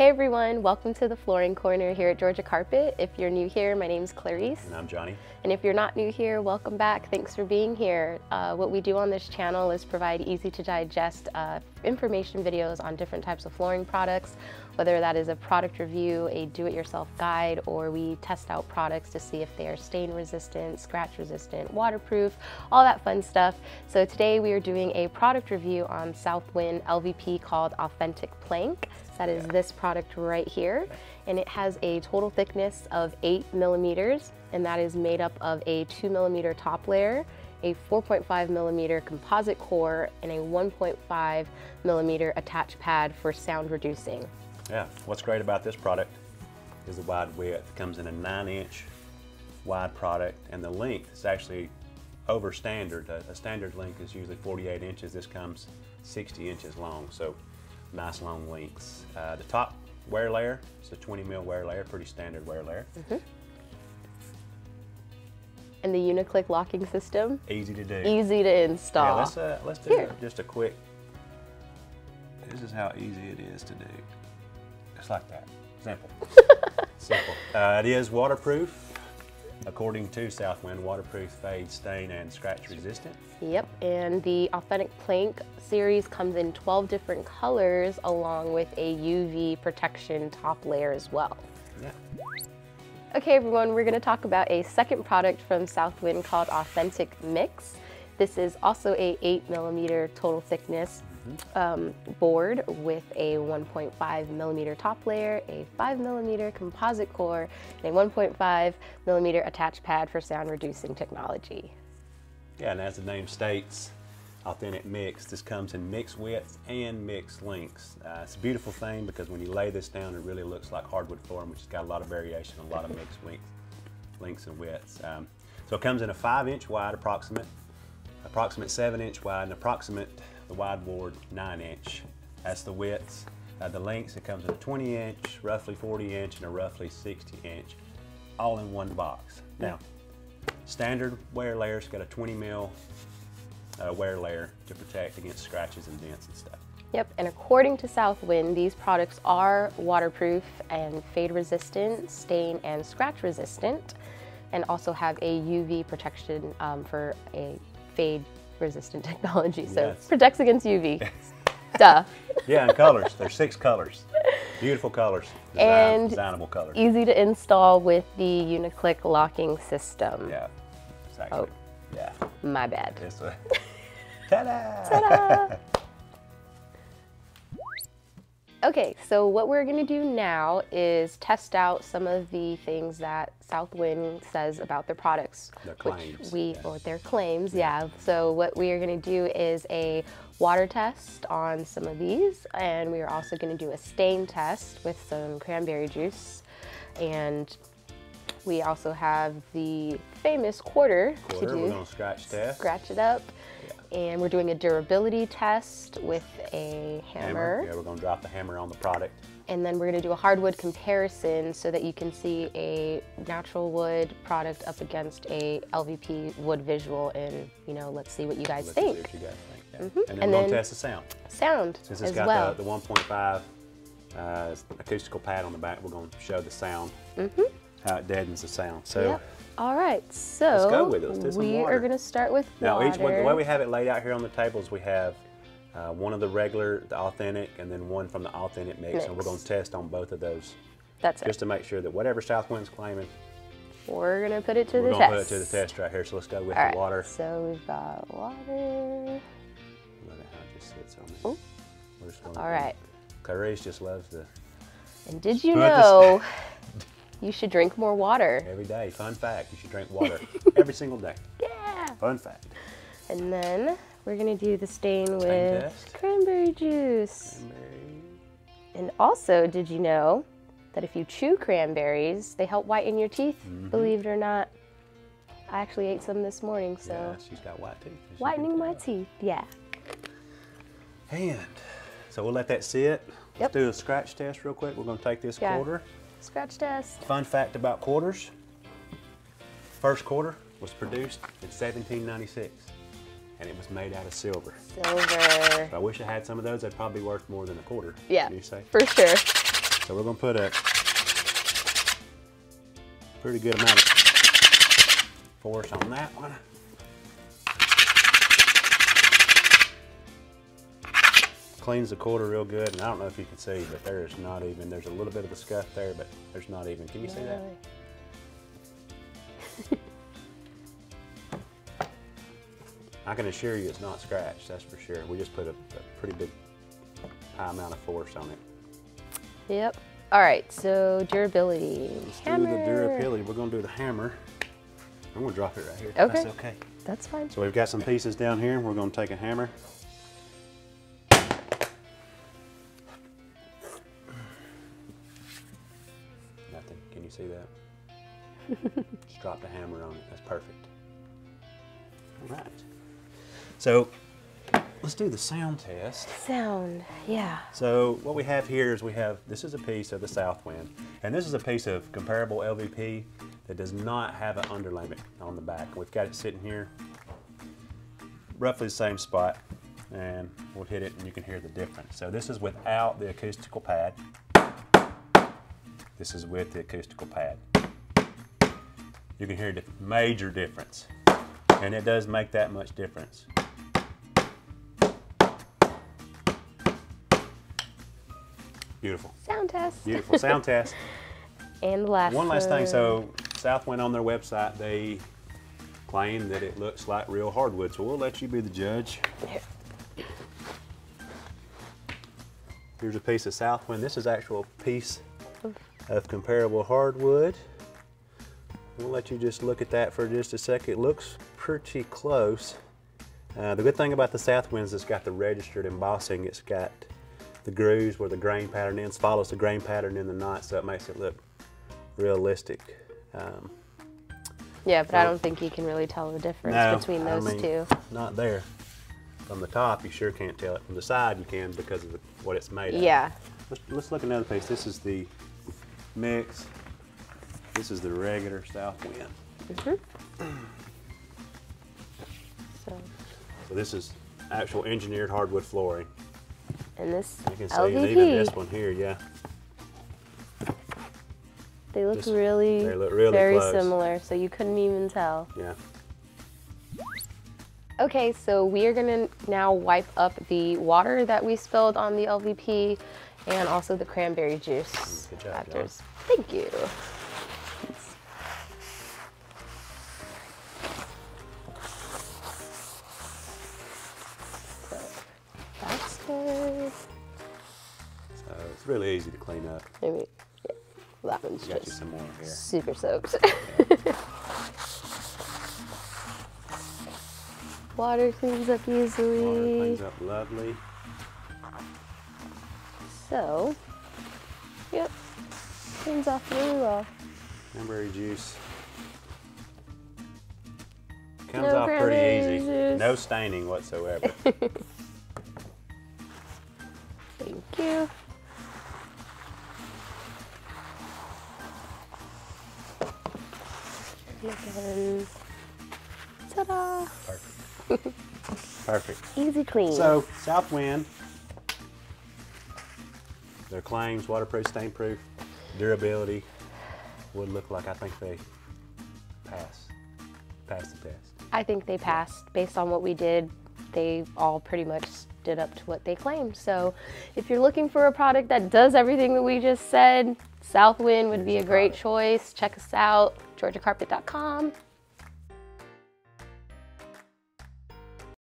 Hey everyone, welcome to the Flooring Corner here at Georgia Carpet. If you're new here, my name's Clarice. And I'm Johnny. And if you're not new here, welcome back. Thanks for being here. Uh, what we do on this channel is provide easy to digest uh, information videos on different types of flooring products, whether that is a product review, a do-it-yourself guide, or we test out products to see if they are stain resistant, scratch resistant, waterproof, all that fun stuff. So today we are doing a product review on Southwind LVP called Authentic Plank. That is this product right here. And it has a total thickness of eight millimeters, and that is made up of a two millimeter top layer, a 4.5 millimeter composite core, and a 1.5 millimeter attached pad for sound reducing. Yeah, what's great about this product is the wide width. It comes in a nine inch wide product, and the length is actually over standard. A, a standard length is usually 48 inches. This comes 60 inches long. So nice long lengths. Uh, the top wear layer is a 20 mil wear layer, pretty standard wear layer. Mm -hmm. And the Uniclic locking system. Easy to do. Easy to install. Yeah, let's, uh, let's do Here. just a quick, this is how easy it is to do. Just like that, simple. simple. Uh, it is waterproof according to Southwind, waterproof, fade, stain, and scratch resistant. Yep, and the Authentic Plank series comes in 12 different colors along with a UV protection top layer as well. Yeah. Okay everyone, we're gonna talk about a second product from Southwind called Authentic Mix. This is also a 8 millimeter total thickness um, board with a 1.5 millimeter top layer, a 5 millimeter composite core, and a 1.5 millimeter attached pad for sound reducing technology. Yeah, and as the name states, Authentic Mix, this comes in mixed widths and mixed lengths. Uh, it's a beautiful thing because when you lay this down, it really looks like hardwood flooring, which has got a lot of variation, a lot of mixed lengths, lengths and widths. Um, so it comes in a five inch wide approximate, approximate seven inch wide, and approximate the wide board 9 inch. That's the widths. Uh, the lengths, it comes in a 20 inch, roughly 40 inch, and a roughly 60 inch, all in one box. Now, standard wear layers got a 20 mil uh, wear layer to protect against scratches and dents and stuff. Yep, and according to Southwind, these products are waterproof and fade resistant, stain and scratch resistant, and also have a UV protection um, for a fade resistant technology, so yes. protects against UV. Duh. yeah, and colors. There's six colors. Beautiful colors. Design, and designable colors. Easy to install with the Uniclic locking system. Yeah, exactly. Oh, yeah. My bad. Ta-da! Ta-da! Okay, so what we're gonna do now is test out some of the things that Southwind says about their products. Their claims. we, or their claims, yeah. So what we are gonna do is a water test on some of these, and we are also gonna do a stain test with some cranberry juice. And we also have the famous quarter, quarter to do. We're gonna scratch test. Scratch it up and we're doing a durability test with a hammer. hammer. Yeah, we're going to drop the hammer on the product. And then we're going to do a hardwood comparison so that you can see a natural wood product up against a LVP wood visual and, you know, let's see what you guys let's think. See what you guys think, yeah. mm -hmm. And then and we're going to test the sound. Sound Since it's got well. the, the 1.5 uh, acoustical pad on the back, we're going to show the sound, mm -hmm. How it deadens the sound. So. Yep. All right, so Let's go with it. Let's we are going to start with now, water. each one, the way we have it laid out here on the tables, we have uh, one of the regular, the authentic, and then one from the authentic mix, mix. and we're going to test on both of those. That's just it. to make sure that whatever Southwind's claiming, we're going to put it to the test. We're going to put it to the test right here. So let's go with All the right, water. So we've got water. Look at how it just sits on there. Ooh. All right. Clarice just loves the. And did you know? You should drink more water. Every day. Fun fact, you should drink water every single day. Yeah. Fun fact. And then we're going to do the stain, with test. cranberry juice. Cranberry. And also, did you know that if you chew cranberries, they help whiten your teeth, mm -hmm. believe it or not. I actually ate some this morning, so. Yeah, she's got white teeth. Whitening my teeth, yeah. And so we'll let that sit. Let's yep. do a scratch test real quick. We're going to take this yeah. quarter. Scratch test. Fun fact about quarters. First quarter was produced in 1796 and it was made out of silver. Silver. I wish I had some of those. They'd probably be worth more than a quarter. Yeah, you say? for sure. So we're gonna put a pretty good amount of force on that one. Cleans the quarter real good, and I don't know if you can see, but there's not even, there's a little bit of a scuff there, but there's not even, can you see that? I can assure you it's not scratched, that's for sure. We just put a, a pretty big high amount of force on it. Yep. All right, so durability. Let's hammer. do the durability. We're gonna do the hammer. I'm gonna drop it right here. Okay. That's okay. That's fine. So we've got some pieces down here. We're gonna take a hammer. You see that? Just drop the hammer on it. That's perfect. All right. So let's do the sound test. Sound, yeah. So what we have here is we have, this is a piece of the Southwind, and this is a piece of comparable LVP that does not have an underlayment on the back. We've got it sitting here, roughly the same spot, and we'll hit it and you can hear the difference. So this is without the acoustical pad. This is with the acoustical pad. You can hear the major difference, and it does make that much difference. Beautiful. Sound test. Beautiful sound test. And last One last thing. So Southwind on their website, they claim that it looks like real hardwood. So we'll let you be the judge. Here. Here's a piece of Southwind. This is actual piece of comparable hardwood. We'll let you just look at that for just a second. It looks pretty close. Uh, the good thing about the Southwind is it's got the registered embossing. It's got the grooves where the grain pattern ends, follows the grain pattern in the knot, so it makes it look realistic. Um, Yeah, but I don't think you can really tell the difference no, between I those mean, two. Not there. From the top, you sure can't tell it. From the side, you can because of the, what it's made of. Yeah. Let's, let's look at another piece. This is the mix. This is the regular Southwind. Mm-hmm. So, So this is actual engineered hardwood flooring. and this You can see even this one here, yeah. they look this- really, they look really very close. similar, so you couldn't even tell. Yeah. Okay, so we are gonna now wipe up the water that we spilled on the LVP and also the cranberry juice. Good job, after. John. Thank you. So, That's good. So it's really easy to clean up. Maybe yeah, that one's just some more here. Water cleans up easily. Water cleans up lovely. So, yep, cleans off really well. Cranberry juice. Comes No off pretty easy. juice. No staining whatsoever. Thank you. And again, ta-da! Perfect. Perfect. Easy clean. So, Southwind, their claims, waterproof, stain-proof, durability, would look like I think they pass, pass the test. I think they passed based on what we did. They all pretty much stood up to what they claimed. So if you're looking for a product that does everything that we just said, Southwind would be a Here's great product. choice. Check us out, georgiacarpet.com.